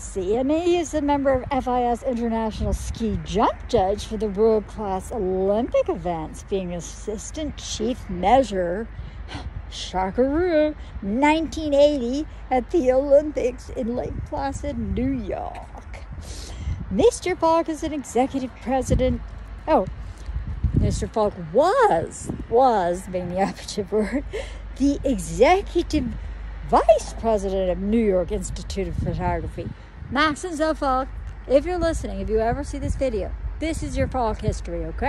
let's. And he is a member of FIS International Ski Jump Judge for the world class Olympic events, being assistant chief measure. Shakaru, 1980 at the Olympics in Lake Placid, New York. Mr. Falk is an executive president. Oh, Mr. Falk was, was being the operative word, the executive vice president of New York Institute of Photography. Max and Falk, if you're listening, if you ever see this video, this is your Falk history, okay?